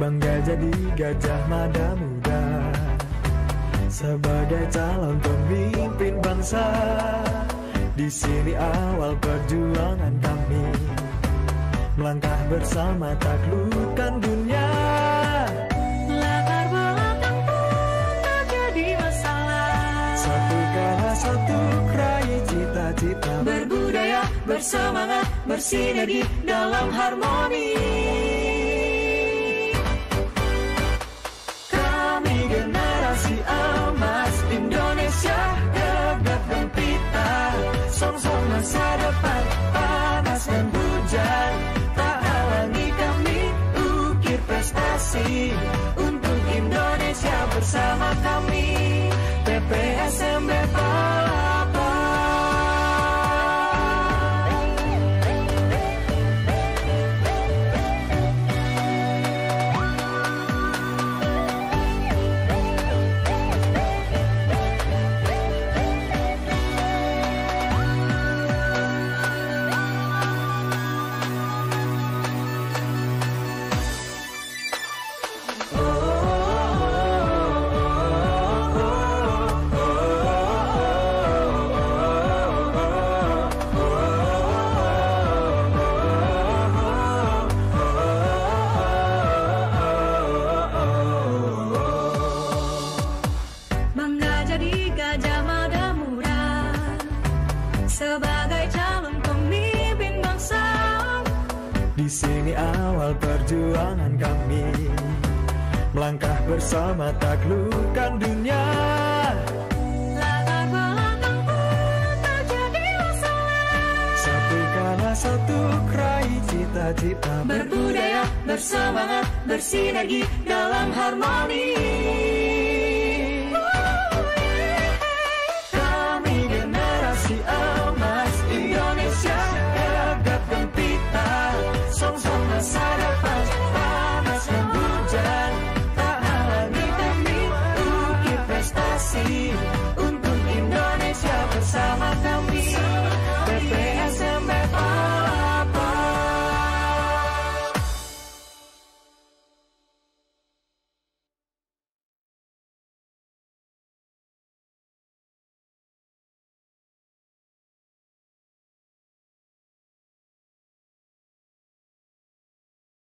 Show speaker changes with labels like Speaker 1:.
Speaker 1: jadi gajah mada muda. Sebagai calon pemimpin bangsa. Di sini awal perjuangan kami. Melangkah bersama taklukkan dunia.
Speaker 2: Latar belakang pun tak jadi masalah.
Speaker 1: Satu kala satu raih cita-cita.
Speaker 2: Berbudaya, bersemangat, bersinergi dalam harmoni
Speaker 1: Di sini awal perjuangan kami. Melangkah bersama taklukkan dunia.
Speaker 2: Latar belakang pun tak jadi masalah.
Speaker 1: Satu satu raih cita-cita.
Speaker 2: Berbudaya, bersemangat, bersinergi dalam harmoni